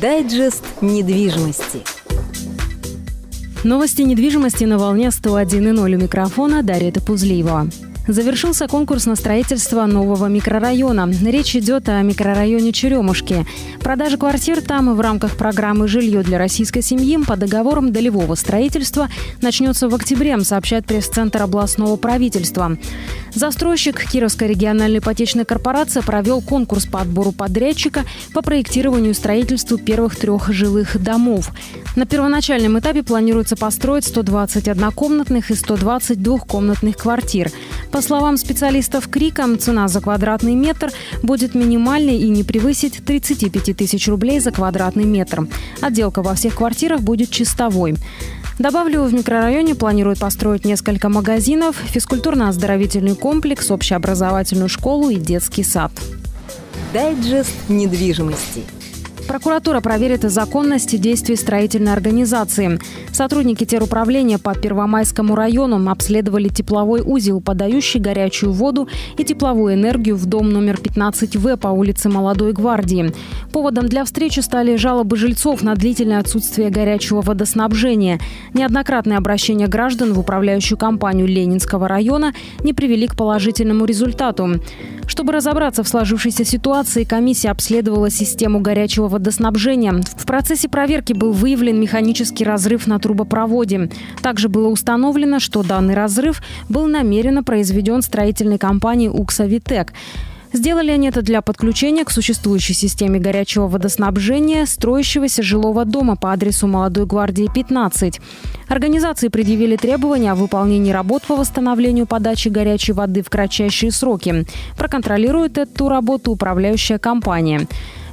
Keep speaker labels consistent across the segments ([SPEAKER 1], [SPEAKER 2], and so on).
[SPEAKER 1] Дайджест недвижимости.
[SPEAKER 2] Новости недвижимости на волне 101.0 у микрофона Дарья Топузлиева. Завершился конкурс на строительство нового микрорайона. Речь идет о микрорайоне Черемушки. Продажа квартир там в рамках программы «Жилье для российской семьи» по договорам долевого строительства начнется в октябре, сообщает пресс-центр областного правительства. Застройщик Кировская региональная ипотечная корпорация провел конкурс по отбору подрядчика по проектированию и строительству первых трех жилых домов. На первоначальном этапе планируется построить 120 однокомнатных и 120 двухкомнатных квартир. По словам специалистов КРИКа, цена за квадратный метр будет минимальной и не превысить 35 тысяч рублей за квадратный метр. Отделка во всех квартирах будет чистовой. Добавлю, в микрорайоне планируют построить несколько магазинов, физкультурно-оздоровительный комплекс, общеобразовательную школу и детский сад.
[SPEAKER 1] Дайджест недвижимости.
[SPEAKER 2] Прокуратура проверит законность действий строительной организации. Сотрудники теруправления по Первомайскому району обследовали тепловой узел, подающий горячую воду и тепловую энергию в дом номер 15В по улице Молодой Гвардии. Поводом для встречи стали жалобы жильцов на длительное отсутствие горячего водоснабжения. Неоднократные обращения граждан в управляющую компанию Ленинского района не привели к положительному результату. Чтобы разобраться в сложившейся ситуации, комиссия обследовала систему горячего водоснабжения. В процессе проверки был выявлен механический разрыв на трубопроводе. Также было установлено, что данный разрыв был намеренно произведен строительной компанией «Укса Витек». Сделали они это для подключения к существующей системе горячего водоснабжения строящегося жилого дома по адресу Молодой гвардии 15. Организации предъявили требования о выполнении работ по восстановлению подачи горячей воды в кратчайшие сроки. Проконтролирует эту работу управляющая компания.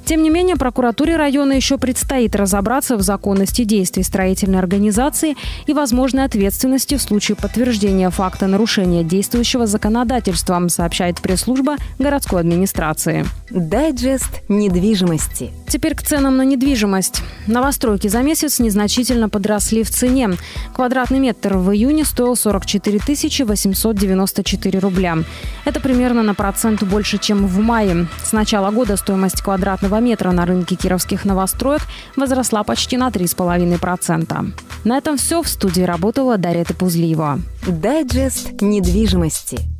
[SPEAKER 2] Тем не менее, прокуратуре района еще предстоит разобраться в законности действий строительной организации и возможной ответственности в случае подтверждения факта нарушения действующего законодательства, сообщает пресс-служба городской администрации.
[SPEAKER 1] Дайджест недвижимости.
[SPEAKER 2] Теперь к ценам на недвижимость. Новостройки за месяц незначительно подросли в цене. Квадратный метр в июне стоил 44 894 рубля. Это примерно на процент больше, чем в мае. С начала года стоимость квадратного квадратного метра на рынке кировских новостроек возросла почти на 3,5%. На этом все. В студии работала Дарья Топузлиева.
[SPEAKER 1] Дайджест недвижимости.